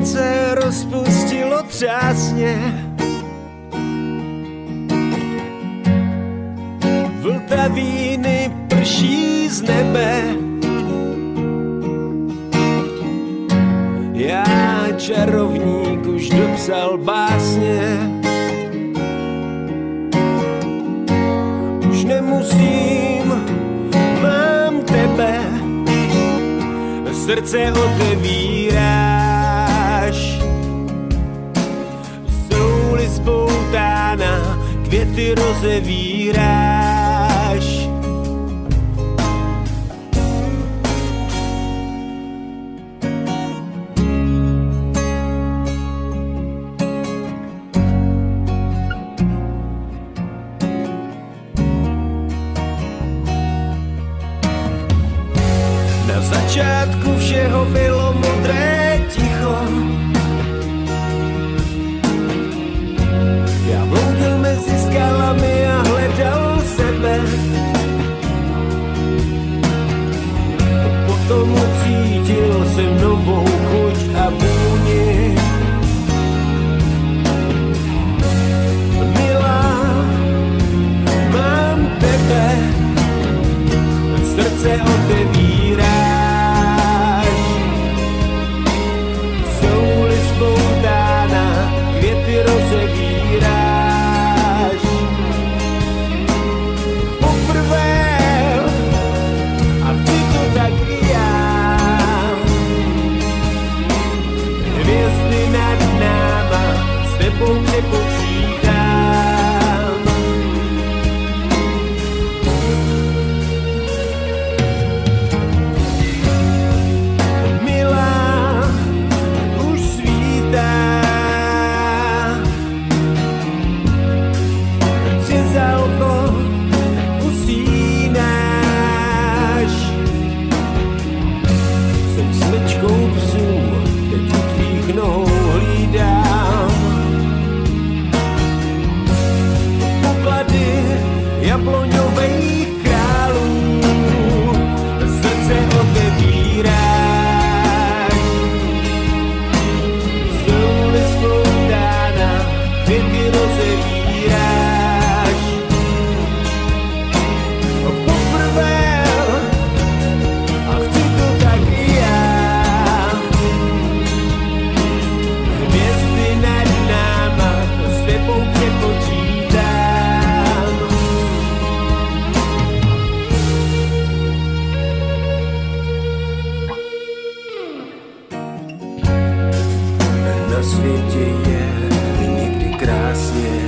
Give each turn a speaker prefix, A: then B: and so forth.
A: měsíce rozpustilo třásně. Vltavíny prší z nebe. Já čarovník už dopsal básně. Už nemusím, mám tebe. Srdce otevírá. květy rozevíráš. Na začátku všeho Yeah, blow your na světě je někdy krásně.